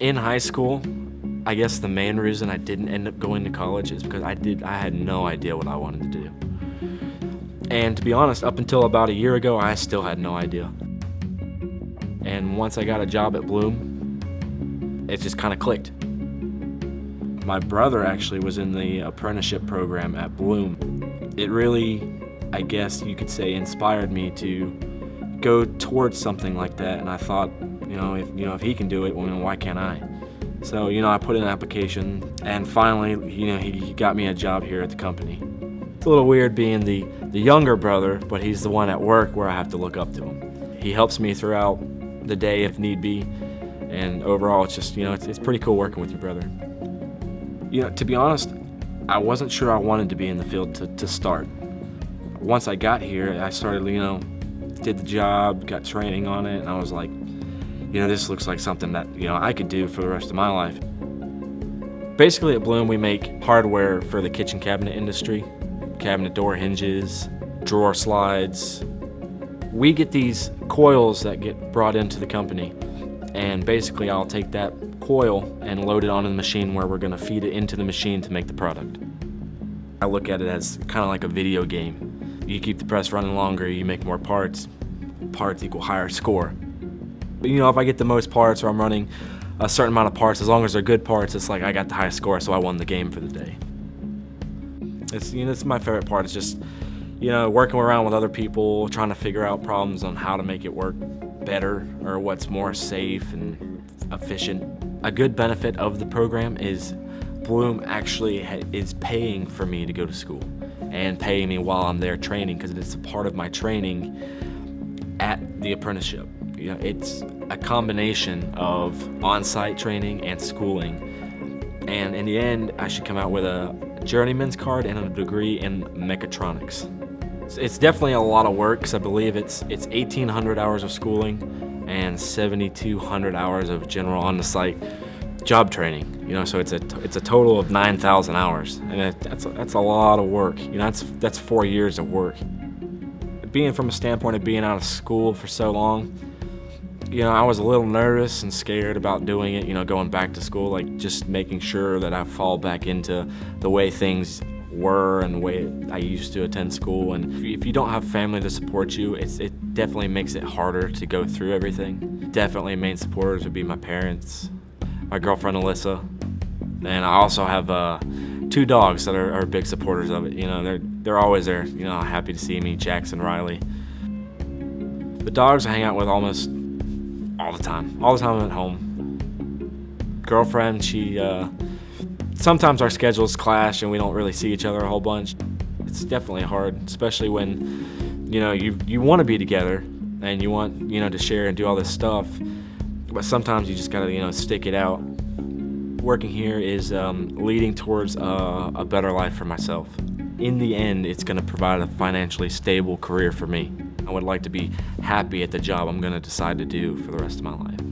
In high school, I guess the main reason I didn't end up going to college is because I did I had no idea what I wanted to do. And to be honest, up until about a year ago, I still had no idea. And once I got a job at Blum, it just kind of clicked. My brother actually was in the apprenticeship program at Blum. It really, I guess you could say, inspired me to go towards something like that. And I thought, you know, if you know if he can do it, well, why can't I? So you know, I put in an application, and finally, you know, he, he got me a job here at the company. It's a little weird being the the younger brother, but he's the one at work where I have to look up to him. He helps me throughout the day if need be, and overall, it's just you know, it's, it's pretty cool working with your brother. You know, to be honest, I wasn't sure I wanted to be in the field to, to start. Once I got here, I started, you know, did the job, got training on it, and I was like, you know, this looks like something that, you know, I could do for the rest of my life. Basically at Blum, we make hardware for the kitchen cabinet industry, cabinet door hinges, drawer slides. We get these coils that get brought into the company, and basically I'll take that coil and load it onto the machine where we're gonna feed it into the machine to make the product. I look at it as kind of like a video game. You keep the press running longer, you make more parts, parts equal higher score. But, you know, if I get the most parts or I'm running a certain amount of parts, as long as they're good parts, it's like I got the highest score, so I won the game for the day. It's, you know, it's my favorite part. It's just, you know, working around with other people, trying to figure out problems on how to make it work better or what's more safe and efficient. A good benefit of the program is Blum actually is paying for me to go to school and paying me while I'm there training because it's a part of my training at the apprenticeship. You know, it's a combination of on-site training and schooling. And in the end, I should come out with a journeyman's card and a degree in mechatronics. It's definitely a lot of work because I believe it's it's 1,800 hours of schooling and 7,200 hours of general on-the-site job training. You know, so it's a it's a total of 9,000 hours, and it, that's a, that's a lot of work. You know, that's that's four years of work. Being from a standpoint of being out of school for so long, you know, I was a little nervous and scared about doing it, you know, going back to school, like just making sure that I fall back into the way things were and the way I used to attend school. And if you don't have family to support you, it definitely makes it harder to go through everything. Definitely main supporters would be my parents, my girlfriend Alyssa, and I also have uh, two dogs that are, are, big supporters of it. You know, they're they're always there. You know, happy to see me, Jackson, Riley. The dogs I hang out with almost all the time. All the time I'm at home. Girlfriend, she, uh, sometimes our schedules clash and we don't really see each other a whole bunch. It's definitely hard, especially when, you know, you, you want to be together and you want, you know, to share and do all this stuff. But sometimes you just gotta, you know, stick it out. Working here is um, leading towards uh, a better life for myself. In the end, it's gonna provide a financially stable career for me. I would like to be happy at the job I'm to decide to do for the rest of my life.